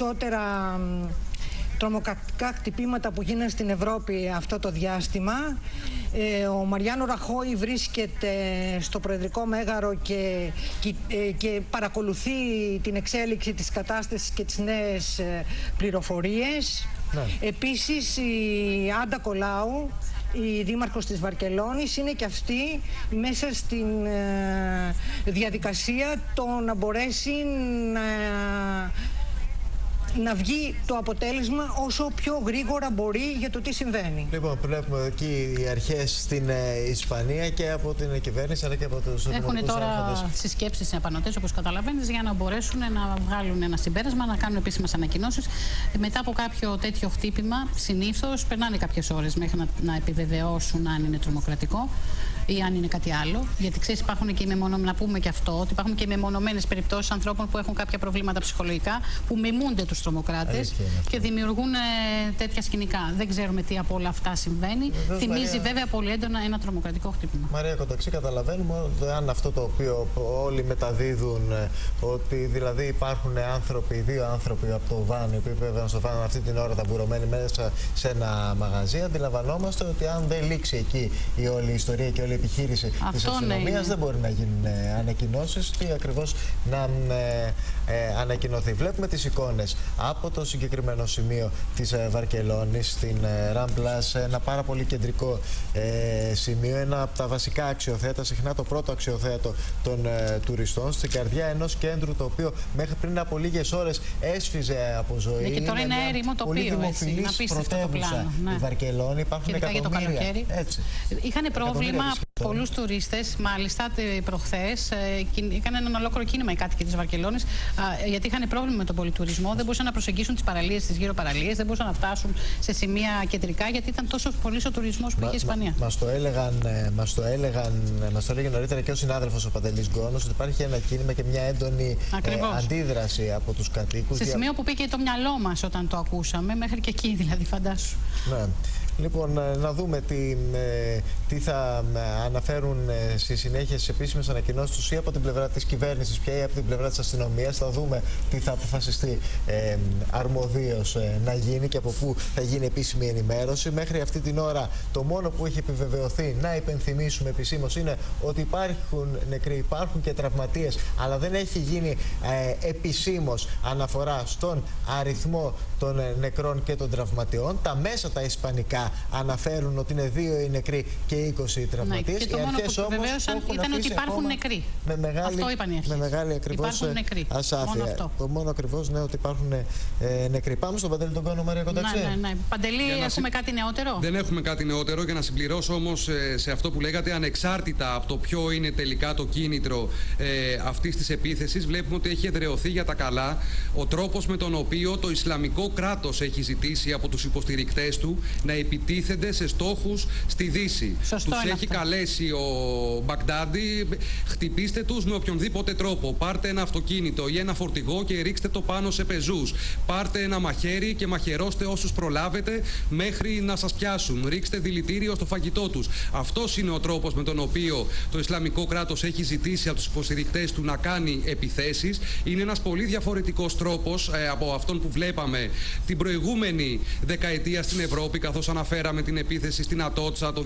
περισσότερα τρομοκρατικά χτυπήματα που γίνανε στην Ευρώπη αυτό το διάστημα. Ε, ο Μαριάνο Ραχώη βρίσκεται στο Προεδρικό Μέγαρο και, και, ε, παρακολουθεί την εξέλιξη της κατάστασης και τις νέες ε, πληροφορίες. Ναι. Επίσης η Άντα Κολάου η δήμαρχος της Βαρκελόνης είναι και αυτή μέσα στην διαδικασία το να μπορέσει να να βγει το αποτέλεσμα όσο πιο γρήγορα μπορεί για το τι συμβαίνει. Λοιπόν, βλέπουμε εκεί οι αρχές στην ε, Ισπανία και από την κυβέρνηση αλλά και από τους Έχουν τώρα συσκέψεις επανωτέ, όπως καταλαβαίνεις, για να μπορέσουν να βγάλουν ένα συμπέρασμα, να κάνουν επίσημες ανακοινώσεις. Μετά από κάποιο τέτοιο χτύπημα, συνήθως περνάνε κάποιες ώρες μέχρι να, να επιβεβαιώσουν αν είναι τρομοκρατικό ή αν είναι κάτι άλλο. Γιατί ξέρεις, υπάρχουν και οι μεμονωμένε, να πούμε και αυτό, ότι υπάρχουν και οι μεμονωμένες περιπτώσεις ανθρώπων που έχουν κάποια προβλήματα ψυχολογικά, που μιμούνται τους τρομοκράτες και δημιουργούν ε, τέτοια σκηνικά. Δεν ξέρουμε τι από όλα αυτά συμβαίνει. Βεβαίως, Θυμίζει Μαρία... βέβαια πολύ έντονα ένα τρομοκρατικό χτύπημα. Μαρία Κονταξή, καταλαβαίνουμε ότι αν αυτό το οποίο όλοι μεταδίδουν, ε, ότι δηλαδή υπάρχουν άνθρωποι, δύο άνθρωποι από το βάν, οι οποίοι βέβαια στο βάν αυτή την ώρα ταμπουρωμένοι μέσα σε ένα μαγαζί, αντιλαμβανόμαστε ότι αν δεν λήξει εκεί η όλη ιστορία και όλη η επιχείρηση της αστυνομίας, δεν μπορεί να γίνουν ε, ανακοινώσεις. Τι ακριβώς να ε, ε, ανακοινωθεί. Βλέπουμε τις εικόνες από το συγκεκριμένο σημείο της ε, Βαρκελόνης στην ε, Ραμπλά σε ένα πάρα πολύ κεντρικό ε, σημείο, ένα από τα βασικά αξιοθέατα, συχνά το πρώτο αξιοθέατο των τουριστών, στην καρδιά ενός κέντρου το οποίο μέχρι πριν από λίγες ώρες έσφιζε από ζωή. Ναι, και τώρα είναι, είναι αίρημο τοπίο, έτσι, να πίστευτο το πλάνο. Ναι. Η Βαρκελόνη υπάρχουν και εκατομμύρια. Για το καλοκαίρι. Έτσι. Είχαν πρόβλημα πολλούς τουρίστες, μάλιστα προχθές. Έκαναν ένα ολόκληρο κίνημα οι κάτοικοι της Βαρκελόνης, γιατί είχαν πρόβλημα με τον πολιτουρισμό. Δεν μπορούσαν να προσεγγίσουν τις παραλίες, τις γύρω παραλίες, δεν μπορούσαν να φτάσουν σε σημεία κεντρικά γιατί ήταν τόσο πολύ ο τουρισμός που είχε η Ισπανία. Μας το έλεγαν, ε, μας το έλεγαν, ε, μας το έλεγε νωρίτερα και ο συνάδελφος ο Παντελής Γκόνος ότι υπάρχει ένα κίνημα και μια έντονη ε, αντίδραση από τους κατοίκους. Σε σημείο που πήγε το μυαλό μας όταν το ακούσαμε, μέχρι και εκεί δηλαδή, φαντάσου. Ναι. Λοιπόν, ε, να δούμε τι, ε, τι θα ε, αναφέρουν στη συνέχεια στις επίσημες ανακοινώσεις τους ή από την πλευρά της κυβέρνησης πια ή από την πλευρά της αστυνομίας. Θα δούμε τι θα αποφασιστεί ε, αρμοδίως να γίνει και από πού θα γίνει επίσημη ενημέρωση. Μέχρι αυτή την ώρα, το μόνο που έχει επιβεβαιωθεί να υπενθυμίσουμε επισήμως είναι ότι υπάρχουν νεκροί, υπάρχουν και τραυματίες, αλλά δεν έχει γίνει ε, επισήμως αναφορά στον αριθμό των νεκρών και των τραυματιών. Τα μέσα τα ισπανικά αναφέρουν ότι είναι δύο οι νεκροί και 20 οι τραυματίες. Ναι, και το μόνο που βεβαίωσαν ήταν ότι υπάρχουν νεκροί. Με μεγάλη, αυτό είπαν οι Με μεγάλη ακριβώς ασάφεια. Μόνο αυτό. Το μόνο ακριβώς ναι, ότι υπάρχουν ε, νεκροί. Πάμε στον Παντελή τον Κόνο, Μαρία Κονταξέ. Ναι, ναι, ναι. Παντελή, έχουμε κάτι νεότερο; Δεν έχουμε κάτι νεότερο για να συμπληρώσω όμως ε, σε αυτό που λέγατε, ανεξάρτητα από το ποιο είναι τελικά το κίνητρο ε, αυτής της επίθεσης, βλέπουμε ότι έχει εδρεωθεί για τα καλά ο τρόπος με τον οποίο το Ισλαμικό κράτος έχει ζητήσει από τους υποστηρικτές του να επιτίθενται σε στόχους στη Δύση. Σωστό τους έχει αυτό. καλέσει ο Μπαγντάντι, χτυπήστε τους με οποιονδήποτε τρόπο. Πάρτε ένα αυτοκίνητο ή ένα φορτηγό και ρίξτε το πάνω σε πεζούς. Πάρτε ένα μαχαίρι και μαχαιρώστε όσους προλάβετε μέχρι να σας πιάσουν. Ρίξτε δηλητήριο στο φαγητό τους. Αυτός είναι ο τρόπος με τον οποίο το Ισλαμικό κράτος έχει ζητήσει από τους υποστηρικτές του να κάνει επιθέσεις. Είναι ένας πολύ διαφορετικός τρόπος ε, από αυτόν που βλέπαμε την προηγούμενη δεκαετία στην Ευρώπη καθώς αναφέραμε την επίθεση στην Ατότσα το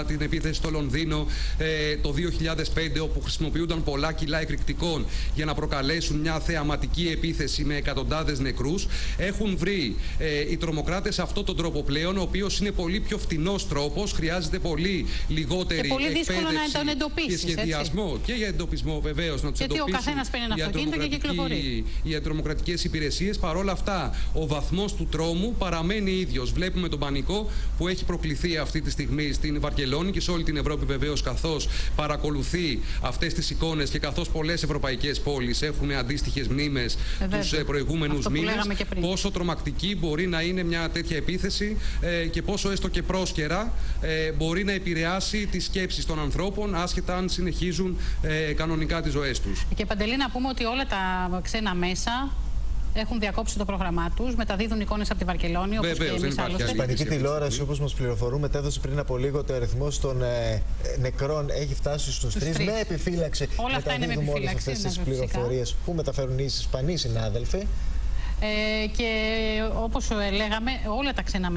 2004, την επίθεση στο Λονδίνο ε, το 2005, όπου χρησιμοποιούνταν πολλά κιλά εκρηκτικών για να προκαλέσουν μια θεαματική επίθεση με εκατοντάδες νεκρούς. Έχουν βρει ε, οι τρομοκράτες αυτόν τον τρόπο πλέον, ο οποίος είναι πολύ πιο φτηνός τρόπος, χρειάζεται πολύ λιγότερη και πολύ δύσκολο να τον εντοπίσεις. Και σχεδιασμό έτσι. και για εντοπισμό βεβαίως να τους εντοπίσει. Γιατί ο καθένας παίρνει ένα αυτοκίνητο και κυκλοφορεί. Οι τρομοκρατικές υπηρεσίες. Παρ' όλα αυτά, ο βαθμός του τρόμου παραμένει ίδιος. Βλέπουμε τον πανικό που έχει προκληθεί αυτή τη στιγμή στην Βαρκελόνη και σε όλη την Ευρώπη βεβαίως, καθώς παρακολουθεί αυτές τις εικόνες και καθώς πολλές ευρωπαϊκές πόλεις έχουν αντίστοιχες μνήμες τους ε, προηγούμενους μήνες. Πόσο τρομακτική μπορεί να είναι μια τέτοια επίθεση ε, και πόσο έστω και πρόσκαιρα ε, μπορεί να επηρεάσει τις σκέψεις των ανθρώπων, άσχετα αν συνεχίζουν ε, κανονικά τις ζωές τους. Και παντελή, να πούμε ότι όλα τα ξένα μέσα έχουν διακόψει το πρόγραμμά τους, μεταδίδουν εικόνες από τη Βαρκελόνη. Όπως και εμείς άλλωστε. Η Ισπανική τηλεόραση, όπως μας πληροφορούν, μετέδωσε πριν από λίγο το αριθμό των ε, νεκρών έχει φτάσει στους τρεις με επιφύλαξη. Όλα αυτά είναι με επιφύλαξη. Όλες αυτές τις πληροφορίες που μεταφέρουν οι Ισπανοί συνάδελφοι. Ε, και όπως ε, λέγαμε, όλα τα ξένα